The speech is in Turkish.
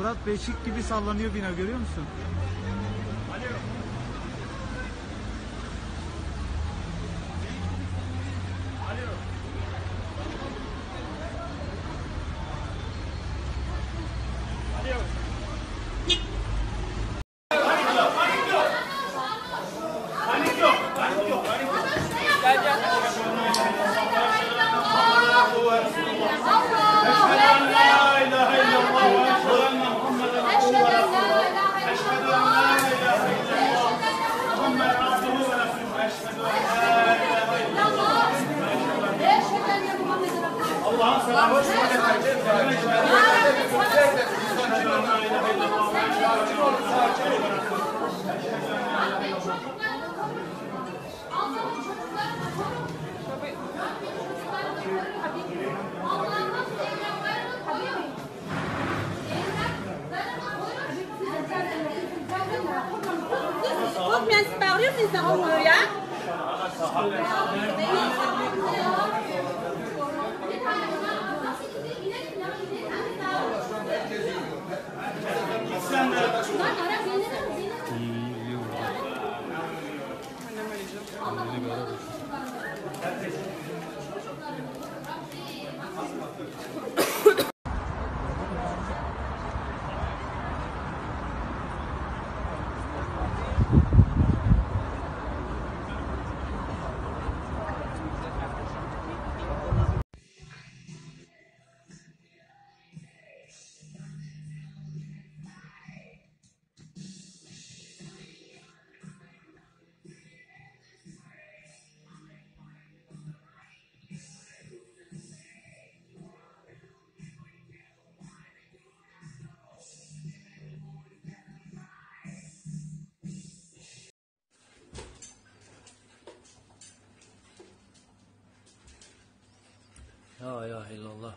Murat Beşik gibi sallanıyor bina görüyor musun? Thuốc men bao nhiêu thì sao không người لا إله إلا الله.